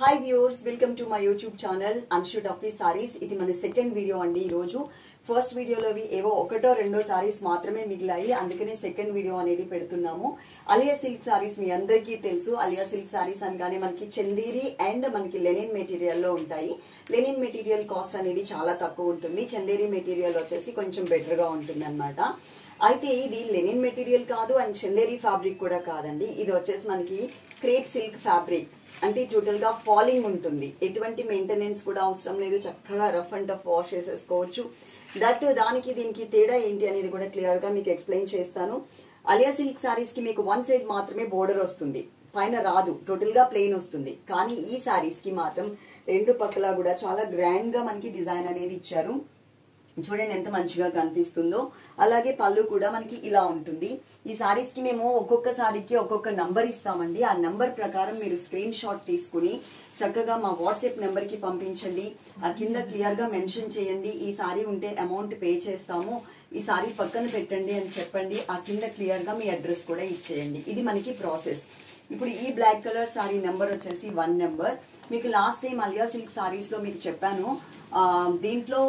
Hi viewers welcome to my YouTube channel అన్షూట్ అఫీ సారీస్ ఇది మన సెకండ్ వీడియో అండి ఈ రోజు ఫస్ట్ వీడియోలోవి ఏవో ఒకటో రెండో సారీస్ మాత్రమే మిగిలాయి. అందుకనే సెకండ్ వీడియో అనేది పెడుతున్నాము. అలియా సిల్క్ సారీస్ మీ అందరికీ తెలుసు. అలియా సిల్క్ సారీస్ అనగానే మనకి చందేరి అండ్ మనకి లెనిన్ మెటీరియల్లో ఉంటాయి. లెనిన్ మెటీరియల్ కాస్ట్ అనేది చాలా తక్కువ ఉంటుంది. చందేరి మెటీరియల్ వచ్చేసి కొంచెం బెటర్గా ఉంటుంది అనమాట అయితే ఇది లెనిన్ మెటీరియల్ కాదు అండ్ చందేరి ఫ్యాబ్రిక్ కూడా కాదండి. ఇది వచ్చేసి మనకి క్రేప్ సిల్క్ ఫ్యాబ్రిక్ అంటే టోటల్గా ఫాలింగ్ ఉంటుంది. ఎటువంటి మెయింటెనెన్స్ కూడా అవసరం లేదు. చక్కగా రఫ్ అండ్ టఫ్ వాష్ చేసేసుకోవచ్చు. దట్ దానికి దీనికి తేడా ఏంటి అనేది కూడా క్లియర్గా మీకు ఎక్స్ప్లెయిన్ చేస్తాను. అలియా సిల్క్ శారీస్కి మీకు వన్ సైడ్ మాత్రమే బోర్డర్ వస్తుంది. పైన రాదు. టోటల్గా ప్లెయిన్ వస్తుంది. కానీ ఈ శారీస్కి మాత్రం రెండు పక్కల కూడా చాలా గ్రాండ్గా మనకి డిజైన్ అనేది ఇచ్చారు. చూడండి ఎంత మంచిగా కనిపిస్తుందో. అలాగే పళ్ళు కూడా మనకి ఇలా ఉంటుంది. ఈ శారీస్కి మేము ఒక్కొక్క సారీకి ఒక్కొక్క నంబర్ ఇస్తామండి. ఆ నంబర్ ప్రకారం మీరు స్క్రీన్ షాట్ తీసుకుని చక్కగా మా వాట్సాప్ నెంబర్కి పంపించండి. ఆ కింద క్లియర్గా మెన్షన్ చేయండి. ఈ సారీ ఉంటే అమౌంట్ పే చేస్తాము. ఈ సారీ పక్కన పెట్టండి అని చెప్పండి. ఆ కింద క్లియర్గా మీ అడ్రస్ కూడా ఇచ్చేయండి. ఇది మనకి ప్రాసెస్ ఇప్పుడు ఈ బ్లాక్ కలర్ సారీ నెంబర్ వచ్చేసి వన్ నెంబర్ మీకు లాస్ట్ టైం అలియా సిల్క్ సారీస్లో మీకు చెప్పాను. దీంట్లో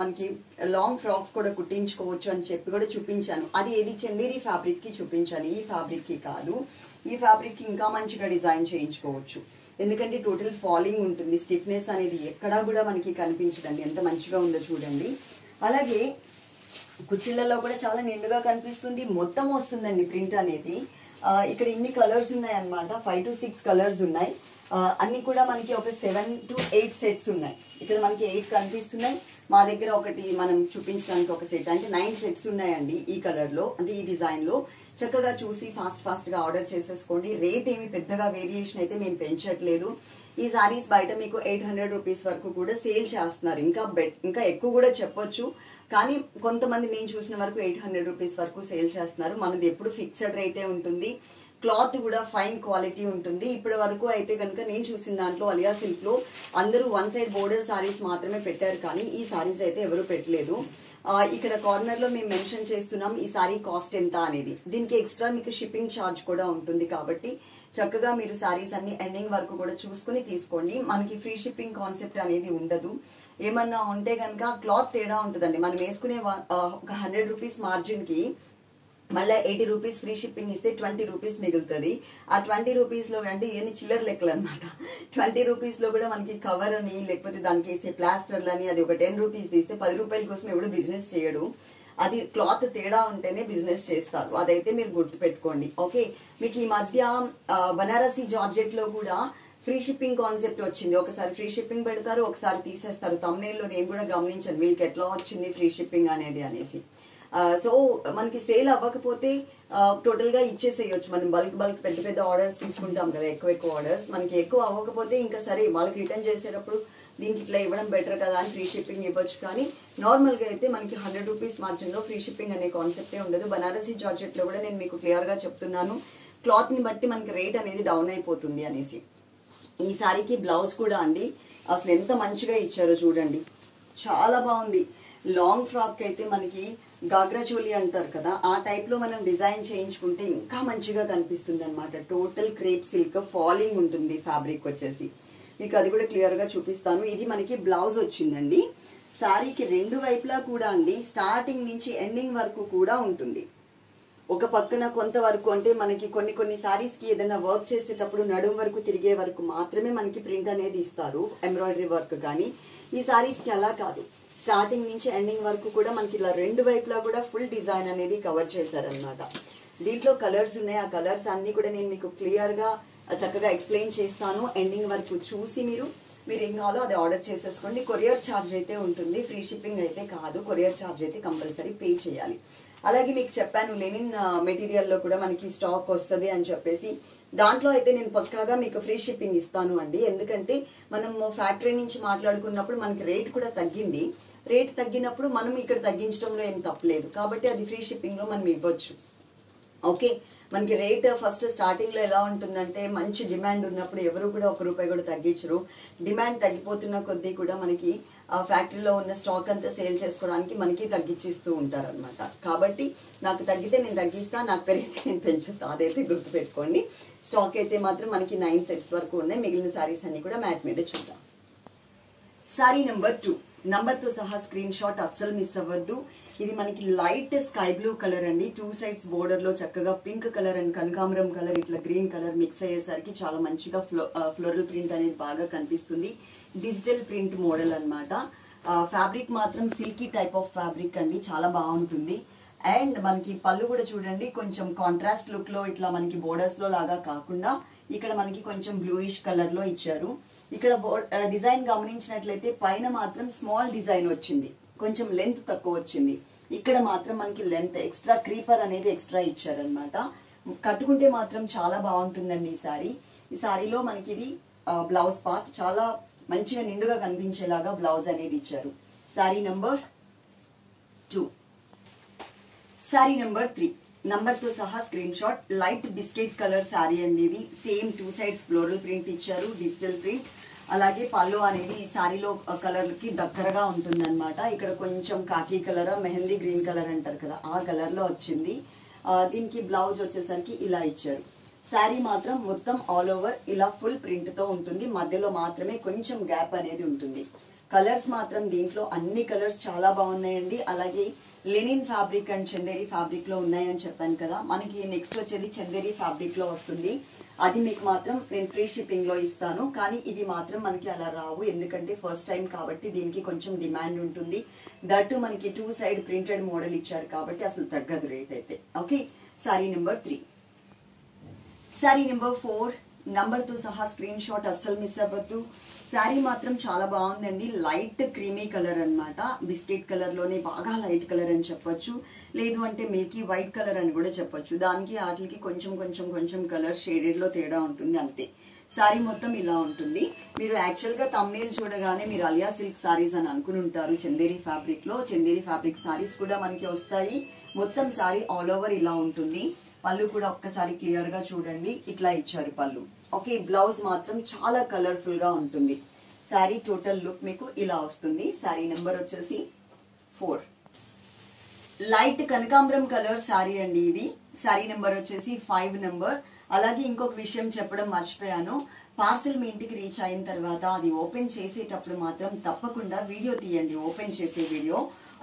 మనకి లాంగ్ ఫ్రాక్స్ కూడా కుట్టించుకోవచ్చు అని చెప్పి కూడా చూపించాను. అది ఏది? చందేరి ఫ్యాబ్రిక్కి చూపించాను. ఈ ఫ్యాబ్రిక్కి కాదు. ఈ ఫ్యాబ్రిక్కి ఇంకా మంచిగా డిజైన్ చేయించుకోవచ్చు. ఎందుకంటే టోటల్ ఫాలింగ్ ఉంటుంది. స్టిఫ్నెస్ అనేది ఎక్కడా కూడా మనకి కనిపించదండి. ఎంత మంచిగా ఉందో చూడండి. అలాగే కుర్చీలలో కూడా చాలా నిండుగా కనిపిస్తుంది. మొత్తం వస్తుందండి ప్రింట్ అనేది. ఇక్కడ ఇన్ని కలర్స్ ఉన్నాయి అనమాట ఫైవ్ టు సిక్స్ కలర్స్ ఉన్నాయి అన్ని కూడా మనకి ఒక సెవెన్ టు ఎయిట్ సెట్స్ ఉన్నాయి. ఇక్కడ మనకి ఎయిట్ కనిపిస్తున్నాయి. మా దగ్గర ఒకటి మనం చూపించడానికి ఒక సెట్ అంటే నైన్ సెట్స్ ఉన్నాయండి ఈ కలర్లో అంటే ఈ డిజైన్లో చక్కగా చూసి ఫాస్ట్ ఫాస్ట్గా ఆర్డర్ చేసేసుకోండి. రేట్ ఏమి పెద్దగా వేరియేషన్ అయితే మేము పెంచట్లేదు. ఈ సారీస్ బయట మీకు ఎయిట్ హండ్రెడ్ రూపీస్ వరకు కూడా సేల్ చేస్తున్నారు. ఇంకా బెట్ ఇంకా ఎక్కువ కూడా చెప్పొచ్చు. కానీ కొంతమంది నేను చూసిన వరకు ఎయిట్ హండ్రెడ్ రూపీస్ వరకు సేల్ చేస్తున్నారు. మనది ఎప్పుడు ఫిక్స్డ్ రేటే ఉంటుంది. క్లాత్ కూడా ఫైన్ క్వాలిటీ ఉంటుంది. ఇప్పటి వరకు అయితే కనుక నేను చూసిన దాంట్లో అలియా సిల్క్లో అందరూ వన్ సైడ్ బోర్డర్ శారీస్ మాత్రమే పెట్టారు. కానీ ఈ శారీస్ అయితే ఎవరు పెట్టలేదు. ఇక్కడ కార్నర్లో మేము మెన్షన్ చేస్తున్నాం ఈ సారీ కాస్ట్ ఎంత అనేది. దీనికి ఎక్స్ట్రా మీకు షిప్పింగ్ ఛార్జ్ కూడా ఉంటుంది కాబట్టి చక్కగా మీరు సారీస్ అన్ని ఎండింగ్ వరకు కూడా చూసుకుని తీసుకోండి. మనకి ఫ్రీ షిప్పింగ్ కాన్సెప్ట్ అనేది ఉండదు. ఏమన్నా ఉంటే కనుక క్లాత్ తేడా ఉంటుందండి. మనం వేసుకునే ఒక హండ్రెడ్ రూపీస్ మార్జిన్కి మళ్ళీ ఎయిటీ రూపీస్ ఫ్రీ షిప్పింగ్ ఇస్తే ట్వంటీ రూపీస్ మిగులుతుంది. ఆ ట్వంటీ రూపీస్లో అంటే ఇవన్నీ చిల్లర లెక్కలు అనమాట ట్వంటీ రూపీస్లో కూడా మనకి కవర్ అని లేకపోతే దానికి వేసే ప్లాస్టర్లు అని అది ఒక టెన్ రూపీస్ తీస్తే పది రూపాయల కోసం ఎవడు బిజినెస్ చేయడు. అది క్లాత్ తేడా ఉంటేనే బిజినెస్ చేస్తారు. అదైతే మీరు గుర్తుపెట్టుకోండి. ఓకే? మీకు ఈ మధ్య బనారసి జార్జెట్లో కూడా ఫ్రీ షిప్పింగ్ కాన్సెప్ట్ వచ్చింది. ఒకసారి ఫ్రీ షిప్పింగ్ పెడతారు ఒకసారి తీసేస్తారు. తమ్నేల్లో నేను కూడా గమనించాను. వీళ్ళకి ఎట్లా వచ్చింది ఫ్రీ షిప్పింగ్ అనేది అనేసి. సో మనకి సేల్ అవ్వకపోతే టోటల్గా ఇచ్చేసేయచ్చు. మనం బల్క్ బల్క్ పెద్ద పెద్ద ఆర్డర్స్ తీసుకుంటాం కదా ఎక్కువ ఎక్కువ ఆర్డర్స్. మనకి ఎక్కువ అవ్వకపోతే ఇంకా సరే వాళ్ళకి రిటర్న్ చేసేటప్పుడు దీనికి ఇట్లా ఇవ్వడం బెటర్ కదా అని ఫ్రీ షిప్పింగ్ ఇవ్వచ్చు. కానీ నార్మల్గా అయితే మనకి హండ్రెడ్ రూపీస్ మార్జిన్లో ఫ్రీ షిప్పింగ్ అనే కాన్సెప్టే ఉండదు. బనారసీ జార్జెట్లో కూడా నేను మీకు క్లియర్గా చెప్తున్నాను. క్లాత్ని బట్టి మనకి రేట్ అనేది డౌన్ అయిపోతుంది అనేసి. ఈ సారీకి బ్లౌజ్ కూడా అండి. అసలు ఎంత మంచిగా ఇచ్చారో చూడండి. చాలా బాగుంది. లాంగ్ ఫ్రాక్ అయితే మనకి గాగ్రా చోలి అంటారు కదా ఆ టైప్లో మనం డిజైన్ చేయించుకుంటే ఇంకా మంచిగా కనిపిస్తుంది అనమాట టోటల్ క్రేప్ సిల్క్ ఫాలింగ్ ఉంటుంది ఫ్యాబ్రిక్ వచ్చేసి. మీకు అది కూడా క్లియర్గా చూపిస్తాను. ఇది మనకి బ్లౌజ్ వచ్చిందండి. శారీకి రెండు వైపులా కూడా అండి స్టార్టింగ్ నుంచి ఎండింగ్ వరకు కూడా ఉంటుంది. ఒక పక్కన కొంతవరకు అంటే మనకి కొన్ని కొన్ని శారీస్కి ఏదైనా వర్క్ చేసేటప్పుడు నడుం వరకు తిరిగే వరకు మాత్రమే మనకి ప్రింట్ అనేది ఇస్తారు ఎంబ్రాయిడరీ వర్క్ కానీ. ఈ శారీస్కి అలా కాదు. స్టార్టింగ్ నుంచి ఎండింగ్ వరకు కూడా మనకి ఇలా రెండు వైపులా కూడా ఫుల్ డిజైన్ అనేది కవర్ చేశారనమాట దీంట్లో కలర్స్ ఉన్నాయి. ఆ కలర్స్ అన్ని కూడా నేను మీకు క్లియర్గా చక్కగా ఎక్స్ప్లెయిన్ చేస్తాను. ఎండింగ్ వరకు చూసి మీరు మీరు ఏం కావాలో అది ఆర్డర్ చేసేసుకోండి. కొరియర్ ఛార్జ్ అయితే ఉంటుంది. ఫ్రీ షిప్పింగ్ అయితే కాదు. కొరియర్ ఛార్జ్ అయితే కంపల్సరీ పే చేయాలి. అలాగే మీకు చెప్పాను లెనిన్ మెటీరియల్లో కూడా మనకి స్టాక్ వస్తుంది అని చెప్పేసి. దాంట్లో అయితే నేను పక్కాగా మీకు ఫ్రీ షిప్పింగ్ ఇస్తాను అండి. ఎందుకంటే మనం ఫ్యాక్టరీ నుంచి మాట్లాడుకున్నప్పుడు మనకి రేట్ కూడా తగ్గింది. రేట్ తగ్గినప్పుడు మనం ఇక్కడ తగ్గించడంలో ఏం తప్పలేదు కాబట్టి అది ఫ్రీ షిప్పింగ్లో మనం ఇవ్వచ్చు. ఓకే? మనకి రేట్ ఫస్ట్ స్టార్టింగ్లో ఎలా ఉంటుందంటే మంచి డిమాండ్ ఉన్నప్పుడు ఎవరు కూడా ఒక రూపాయి కూడా తగ్గించరు. డిమాండ్ తగ్గిపోతున్న కొద్దీ కూడా మనకి ఆ ఫ్యాక్టరీలో ఉన్న స్టాక్ అంతా సేల్ చేసుకోవడానికి మనకి తగ్గించిస్తూ ఉంటారనమాట కాబట్టి నాకు తగ్గితే నేను తగ్గిస్తా నాకు పెరిగితే నేను పెంచుతా. అదైతే గుర్తుపెట్టుకోండి. స్టాక్ అయితే మాత్రం మనకి నైన్ సెట్స్ వరకు ఉన్నాయి. మిగిలిన శారీస్ అన్నీ కూడా మ్యాట్ మీద చూద్దాం. సారీ నెంబర్ టూ నంబర్తో సహా స్క్రీన్ షాట్ అస్సలు మిస్ అవ్వద్దు. ఇది మనకి లైట్ స్కై బ్లూ కలర్ అండి. టూ సైడ్స్ బోర్డర్లో చక్కగా పింక్ కలర్ అండ్ కనకాంబరం కలర్ ఇట్లా గ్రీన్ కలర్ మిక్స్ అయ్యేసరికి చాలా మంచిగా ఫ్లో ఫ్లోరల్ ప్రింట్ అనేది బాగా కనిపిస్తుంది. డిజిటల్ ప్రింట్ మోడల్ అనమాట ఫ్యాబ్రిక్ మాత్రం సిల్కీ టైప్ ఆఫ్ ఫ్యాబ్రిక్ అండి. చాలా బాగుంటుంది. అండ్ మనకి పళ్ళు కూడా చూడండి కొంచెం కాంట్రాస్ట్ లుక్లో ఇట్లా మనకి బోర్డర్స్లో లాగా కాకుండా ఇక్కడ మనకి కొంచెం బ్లూయిష్ కలర్లో ఇచ్చారు. ఇక్కడ డిజైన్ గమనించినట్లయితే పైన మాత్రం స్మాల్ డిజైన్ వచ్చింది. కొంచెం లెంత్ తక్కువ వచ్చింది. ఇక్కడ మాత్రం మనకి లెంత్ ఎక్స్ట్రా క్రీపర్ అనేది ఎక్స్ట్రా ఇచ్చారనమాట కట్టుకుంటే మాత్రం చాలా బాగుంటుందండి ఈ సారీ. ఈ సారీలో మనకి ఇది బ్లౌజ్ పార్ట్ చాలా మంచిగా నిండుగా కనిపించేలాగా బ్లౌజ్ అనేది ఇచ్చారు. Saree number two saree number three నంబర్తో సహా screenshot light biscuit colour saree అండి ఇది same two sides floral print ఇచ్చారు డిజిటల్ ప్రింట్ అలాగే పళ్ళు అనేది ఈ సారీలో కలర్కి దగ్గరగా ఉంటుందన్నమాట. ఇక్కడ కొంచెం కాకి కలర్ మెహందీ గ్రీన్ కలర్ అంటారు కదా ఆ కలర్లో వచ్చింది. దీనికి బ్లౌజ్ వచ్చేసరికి ఇలా ఇచ్చారు. శారీ మాత్రం మొత్తం ఆల్ ఓవర్ ఇలా ఫుల్ ప్రింట్తో ఉంటుంది. మధ్యలో మాత్రమే కొంచెం గ్యాప్ అనేది ఉంటుంది. కలర్స్ మాత్రం దీంట్లో అన్ని కలర్స్ చాలా బాగున్నాయండి. అలాగే లెనిన్ ఫ్యాబ్రిక్ అండ్ చందేరి ఫ్యాబ్రిక్లో ఉన్నాయని చెప్పాను కదా. మనకి నెక్స్ట్ వచ్చేది చందేరి ఫ్యాబ్రిక్లో వస్తుంది. అది మీకు మాత్రం నేను ఫ్రీ షిప్పింగ్లో ఇస్తాను. కానీ ఇది మాత్రం మనకి అలా రావు. ఎందుకంటే ఫస్ట్ టైం కాబట్టి దీనికి కొంచెం డిమాండ్ ఉంటుంది. దట్టు మనకి టూ సైడ్ ప్రింటెడ్ మోడల్ ఇచ్చారు కాబట్టి అసలు తగ్గదు రేట్ అయితే. Okay? Saree number three. Saree number four. నంబర్తో సహా స్క్రీన్ షాట్ అస్సలు మిస్ అవ్వద్దు. శారీ మాత్రం చాలా బాగుందండి. లైట్ క్రీమీ కలర్ అన్నమాట. బిస్కెట్ కలర్లోనే బాగా లైట్ కలర్ అని చెప్పొచ్చు. లేదు అంటే మిల్కీ వైట్ కలర్ అని కూడా చెప్పొచ్చు. దానికి వాటికి కొంచెం కొంచెం కొంచెం కలర్ షేడెడ్లో తేడా ఉంటుంది అంతే. శారీ మొత్తం ఇలా ఉంటుంది. మీరు యాక్చువల్గా తమ్నేల్ చూడగానే మీరు అలియా సిల్క్ సారీస్ అని అనుకుని ఉంటారు. చందేరి ఫ్యాబ్రిక్లో చందేరి ఫ్యాబ్రిక్ సారీస్ కూడా మనకి వస్తాయి. మొత్తం సారీ ఆల్ ఓవర్ ఇలా ఉంటుంది. పళ్ళు కూడా ఒక్కసారి క్లియర్గా చూడండి. ఇట్లా ఇచ్చారు పళ్ళు. ఓకే బ్లౌజ్ మాత్రం చాలా కలర్ఫుల్గా ఉంటుంది. శారీ టోటల్ లుక్ మీకు ఇలా వస్తుంది. శారీ నెంబర్ వచ్చేసి ఫోర్ లైట్ కనకాంబరం కలర్ శారీ అండి ఇది. శారీ నెంబర్ వచ్చేసి ఫైవ్ నెంబర్ అలాగే ఇంకొక విషయం చెప్పడం మర్చిపోయాను. పార్సిల్ మీ ఇంటికి రీచ్ అయిన తర్వాత అది ఓపెన్ చేసేటప్పుడు మాత్రం తప్పకుండా వీడియో తీయండి. ఓపెన్ చేసే వీడియో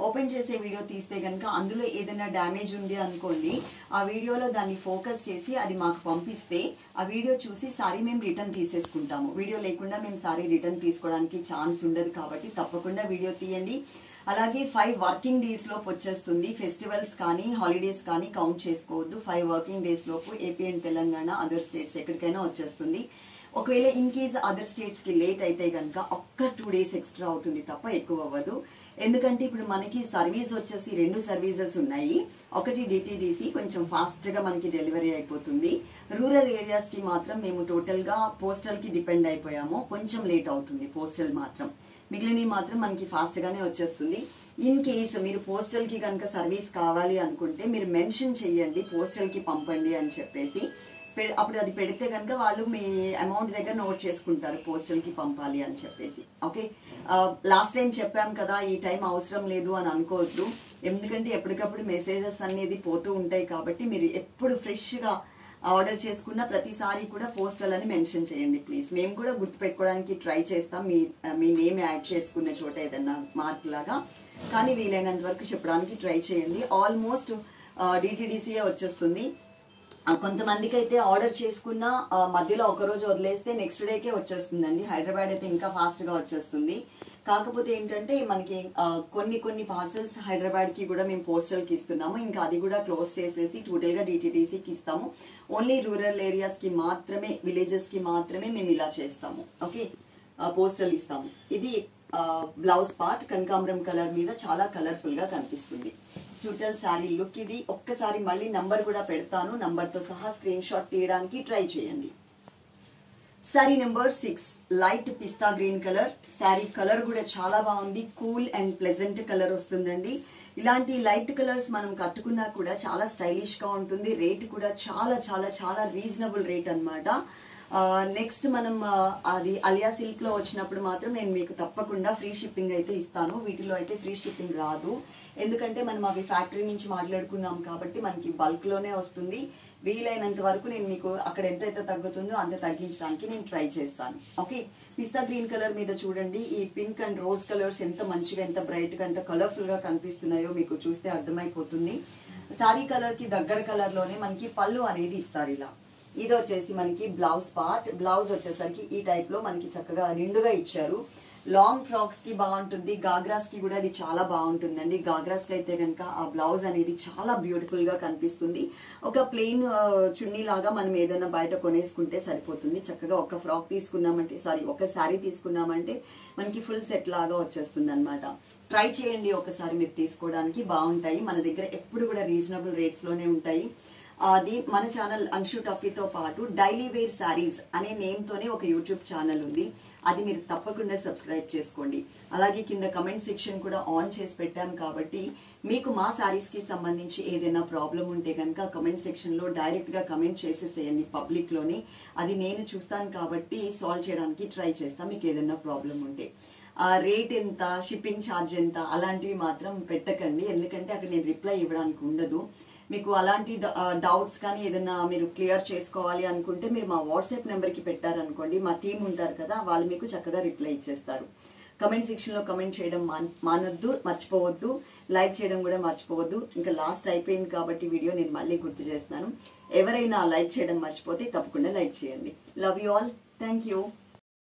ఓపెన్ చేసే వీడియో తీస్తే కనుక అందులో ఏదైనా డ్యామేజ్ ఉంది అనుకోండి ఆ వీడియోలో దాన్ని ఫోకస్ చేసి అది మాకు పంపిస్తే ఆ వీడియో చూసి సారీ మేము రిటర్న్ తీసేసుకుంటాము. వీడియో లేకుండా మేము సారీ రిటర్న్ తీసుకోవడానికి ఛాన్స్ ఉండదు కాబట్టి తప్పకుండా వీడియో తీయండి. అలాగే ఫైవ్ వర్కింగ్ డేస్ లోపు వచ్చేస్తుంది. ఫెస్టివల్స్ కానీ హాలిడేస్ కానీ కౌంట్ చేసుకోవద్దు. ఫైవ్ వర్కింగ్ డేస్ లోపు AP and Telangana other states ఎక్కడికైనా వచ్చేస్తుంది. ఒకవేళ ఇన్ కేస్ అదర్ స్టేట్స్కి లేట్ అయితే కనుక ఒక్క టూ డేస్ ఎక్స్ట్రా అవుతుంది తప్ప ఎక్కువ అవ్వదు. ఎందుకంటే ఇప్పుడు మనకి సర్వీస్ వచ్చేసి రెండు సర్వీసెస్ ఉన్నాయి. ఒకటి డిటీడీసీ కొంచెం ఫాస్ట్గా మనకి డెలివరీ అయిపోతుంది. రూరల్ ఏరియాస్కి మాత్రం మేము టోటల్గా పోస్టల్కి డిపెండ్ అయిపోయాము. కొంచెం లేట్ అవుతుంది పోస్టల్ మాత్రం. మిగిలినవి మాత్రం మనకి ఫాస్ట్గానే వచ్చేస్తుంది. ఇన్ కేస్ మీరు పోస్టల్కి కనుక సర్వీస్ కావాలి అనుకుంటే మీరు మెన్షన్ చేయండి పోస్టల్కి పంపండి అని చెప్పేసి. అప్పుడు అది పెడితే కనుక వాళ్ళు మీ అమౌంట్ దగ్గర నోట్ చేసుకుంటారు పోస్టల్కి పంపాలి అని చెప్పేసి. ఓకే లాస్ట్ టైం చెప్పాం కదా ఈ టైం అవసరం లేదు అని అనుకోవద్దు. ఎందుకంటే ఎప్పటికప్పుడు మెసేజెస్ అనేది పోతూ ఉంటాయి కాబట్టి మీరు ఎప్పుడు ఫ్రెష్గా ఆర్డర్ చేసుకున్న ప్రతిసారి కూడా పోస్టల్ అని మెన్షన్ చేయండి ప్లీజ్ మేము కూడా గుర్తుపెట్టుకోవడానికి ట్రై చేస్తాం. మీ మీ నేమ్ యాడ్ చేసుకున్న చోట ఏదన్నా మార్క్ లాగా. కానీ వీలైనంత వరకు చెప్పడానికి ట్రై చేయండి. ఆల్మోస్ట్ డిటిడిసిఏ వచ్చేస్తుంది. ఆ, కొంతమందికి అయితే ఆర్డర్ చేసుకున్న మధ్యలో ఒక రోజు వదిలేస్తే నెక్స్ట్ డేకే వచ్చేస్తుందండి. హైదరాబాద్ అయితే ఇంకా ఫాస్ట్గా వచ్చేస్తుంది. కాకపోతే ఏంటంటే మనకి కొన్ని కొన్ని పార్సల్స్ హైదరాబాద్కి కూడా మేము పోస్టల్కి ఇస్తున్నాము. ఇంకా అది కూడా క్లోజ్ చేసేసి టోటల్గా గా ఇస్తాము. ఓన్లీ రూరల్ ఏరియాస్కి మాత్రమే విలేజెస్కి మాత్రమే మేము ఇలా చేస్తాము. ఓకే? పోస్టల్ ఇస్తాము. ఇది బ్లౌజ్ పార్ట్ కనకాంబరం కలర్ మీద చాలా కలర్ఫుల్గా కనిపిస్తుంది. టోటల్ శారీ లుక్ ఇది. ఒక్కసారి మళ్ళీ నంబర్ కూడా పెడతాను. నంబర్తో సహా స్క్రీన్ షాట్ తీయడానికి ట్రై చేయండి. Saree number six light pista green colour saree colour కూడా చాలా బాగుంది. కూల్ అండ్ ప్లెజెంట్ కలర్ వస్తుందండి. ఇలాంటి లైట్ కలర్స్ మనం కట్టుకున్నా కూడా చాలా స్టైలిష్గా ఉంటుంది. రేట్ కూడా చాలా చాలా చాలా రీజనబుల్ రేట్ అన్నమాట. నెక్స్ట్ మనం అది అలియా సిల్క్లో వచ్చినప్పుడు మాత్రం నేను మీకు తప్పకుండా ఫ్రీ షిప్పింగ్ అయితే ఇస్తాను. వీటిలో అయితే ఫ్రీ షిప్పింగ్ రాదు. ఎందుకంటే మనం అవి ఫ్యాక్టరీ నుంచి మాట్లాడుకున్నాం కాబట్టి మనకి బల్క్లోనే వస్తుంది. వీలైనంత వరకు నేను మీకు అక్కడ ఎంతైతే తగ్గుతుందో అంత తగ్గించడానికి నేను ట్రై చేస్తాను. ఓకే పిస్తా గ్రీన్ కలర్ మీద చూడండి. ఈ పింక్ అండ్ రోజ్ కలర్స్ ఎంత మంచిగా ఎంత బ్రైట్గా ఎంత కలర్ఫుల్గా కనిపిస్తున్నాయో మీకు చూస్తే అర్థమైపోతుంది. శారీ కలర్కి దగ్గర కలర్లోనే మనకి పళ్ళు అనేది ఇస్తారు ఇలా. ఇది వచ్చేసి మనకి బ్లౌజ్ పార్ట్. బ్లౌజ్ వచ్చేసరికి ఈ టైప్లో మనకి చక్కగా నిండుగా ఇచ్చారు. లాంగ్ ఫ్రాక్స్కి బాగుంటుంది. గాగ్రాస్కి కూడా అది చాలా బాగుంటుందండి. గాగ్రాస్కి అయితే కనుక ఆ బ్లౌజ్ అనేది చాలా బ్యూటిఫుల్గా కనిపిస్తుంది. ఒక ప్లెయిన్ చున్నీ లాగా మనం ఏదైనా బయట కొనేసుకుంటే సరిపోతుంది. చక్కగా ఒక ఫ్రాక్ తీసుకున్నామంటే సారీ ఒక శారీ తీసుకున్నామంటే మనకి ఫుల్ సెట్ లాగా వచ్చేస్తుంది అనమాట ట్రై చేయండి ఒకసారి మీరు తీసుకోవడానికి. బాగుంటాయి. మన దగ్గర ఎప్పుడు కూడా రీజనబుల్ రేట్స్లోనే ఉంటాయి. అది మన ఛానల్ అన్షు టఫీతో పాటు డైలీ వేర్ శారీస్ అనే నేమ్తోనే ఒక యూట్యూబ్ ఛానల్ ఉంది. అది మీరు తప్పకుండా సబ్స్క్రైబ్ చేసుకోండి. అలాగే కింద కమెంట్ సెక్షన్ కూడా ఆన్ చేసి పెట్టాం కాబట్టి మీకు మా శారీస్కి సంబంధించి ఏదైనా ప్రాబ్లం ఉంటే కనుక కమెంట్ సెక్షన్లో డైరెక్ట్గా కమెంట్ చేసేసేయండి పబ్లిక్లోనే అది నేను చూస్తాను కాబట్టి సాల్వ్ చేయడానికి ట్రై చేస్తాను మీకు ఏదైనా ప్రాబ్లం ఉంటే. ఆ రేట్ ఎంత షిప్పింగ్ ఛార్జ్ ఎంత అలాంటివి మాత్రం పెట్టకండి. ఎందుకంటే అక్కడ నేను రిప్లై ఇవ్వడానికి ఉండదు. మీకు అలాంటి డౌట్స్ కానీ ఏదైనా మీరు క్లియర్ చేసుకోవాలి అనుకుంటే మీరు మా వాట్సాప్ నెంబర్కి పెట్టారనుకోండి మా టీం ఉంటారు కదా వాళ్ళు మీకు చక్కగా రిప్లై ఇచ్చేస్తారు. కమెంట్ సెక్షన్లో కమెంట్ చేయడం మాన్ మానొద్దు మర్చిపోవద్దు. లైక్ చేయడం కూడా మర్చిపోవద్దు. ఇంకా లాస్ట్ అయిపోయింది కాబట్టి వీడియో నేను మళ్ళీ గుర్తు చేస్తాను ఎవరైనా లైక్ చేయడం మర్చిపోతే తప్పకుండా లైక్ చేయండి. Love you all thank you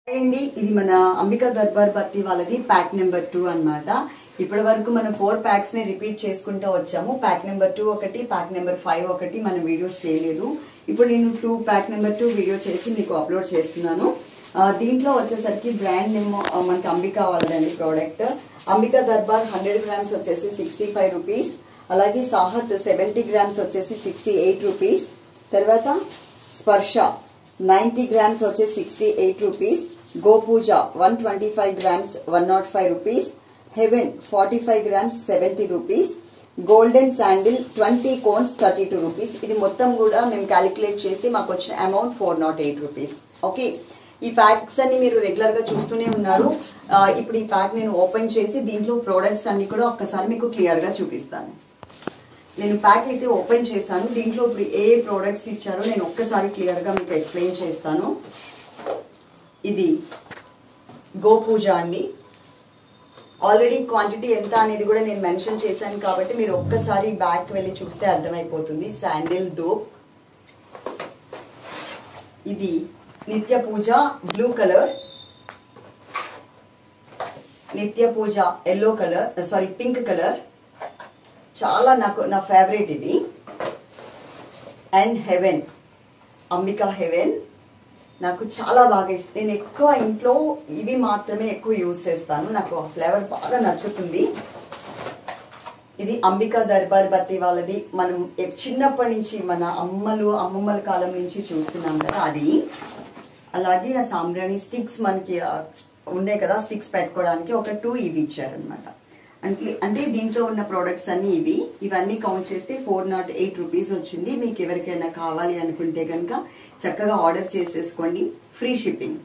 అండి ఇది మన అంబికా దర్బార్ బత్తి వాళ్ళది ప్యాక్ నెంబర్ టూ అన్నమాట. ఇప్పటి వరకు మనం ఫోర్ ప్యాక్స్ని రిపీట్ చేసుకుంటూ వచ్చాము. ప్యాక్ నెంబర్ టూ ఒకటి ప్యాక్ నెంబర్ ఫైవ్ ఒకటి మనం వీడియోస్ చేయలేదు. ఇప్పుడు నేను two pack number two video చేసి మీకు అప్లోడ్ చేస్తున్నాను. దీంట్లో వచ్చేసరికి బ్రాండ్ నేమ్ మనకి Ambika వాళ్ళదండి product. Ambika Darbar hundred grams వచ్చేసి సిక్స్టీ ఫైవ్ రూపీస్. అలాగే సాహత్ సెవెంటీ గ్రామ్స్ వచ్చేసి సిక్స్టీ ఎయిట్ రూపీస్. తర్వాత స్పర్శ. నైంటీ గ్రామ్స్ వచ్చి sixty eight rupees. Gopuja one twenty five grams one nought five rupees. Heaven forty five grams seventy rupees. Golden sandal twenty cones thirty two rupees. ఇది మొత్తం కూడా మేము calculate చేస్తే మాకు వచ్చిన amount four nought eight rupees. Okay? ఈ packs అన్ని మీరు రెగ్యులర్గా చూస్తూనే ఉన్నారు. ఇప్పుడు ఈ ప్యాక్ నేను ఓపెన్ చేసి దీంట్లో ప్రోడక్ట్స్ అన్ని కూడా ఒక్కసారి మీకు క్లియర్గా చూపిస్తాను. నేను ప్యాక్ అయితే ఓపెన్ చేశాను. దీంట్లో ఇప్పుడు ఏ ప్రోడక్ట్స్ ఇచ్చారో నేను ఒక్కసారి క్లియర్గా మీకు ఎక్స్ప్లెయిన్ చేస్తాను. ఇది గోపూజ అండి. ఆల్రెడీ క్వాంటిటీ ఎంత అనేది కూడా నేను మెన్షన్ చేశాను కాబట్టి మీరు ఒక్కసారి బ్యాక్ వెళ్ళి చూస్తే అర్థమైపోతుంది. శాండిల్ దోప్ ఇది నిత్య Puja blue colour Nitya Puja yellow colour sorry pink colour చాలా నాకు నా ఫేవరెట్ ఇది. అండ్ హెవెన్ అంబికా హెవెన్ నాకు చాలా బాగా ఇష్టం. నేను ఎక్కువ ఇంట్లో ఇవి మాత్రమే ఎక్కువ యూజ్ చేస్తాను. నాకు ఆ ఫ్లేవర్ బాగా నచ్చుతుంది. ఇది అంబికా దర్బార్ బత్తి వాళ్ళది. మనం చిన్నప్పటి నుంచి మన అమ్మలు అమ్మమ్మల కాలం నుంచి చూస్తున్నాం కదా అది. అలాగే ఆ సాంబ్రాణి స్టిక్స్ మనకి ఉన్నాయి కదా స్టిక్స్ పెట్టుకోవడానికి ఒక టూ ఇవి ఇచ్చారనమాట అంటే అంటే దీంట్లో ఉన్న ప్రోడక్ట్స్ అన్ని ఇవి. ఇవన్నీ కౌంట్ చేస్తే ఫోర్ నాట్ ఎయిట్ రూపీస్ వచ్చింది. మీకు ఎవరికైనా కావాలి అనుకుంటే కనుక చక్కగా ఆర్డర్ చేసేసుకోండి. Free shipping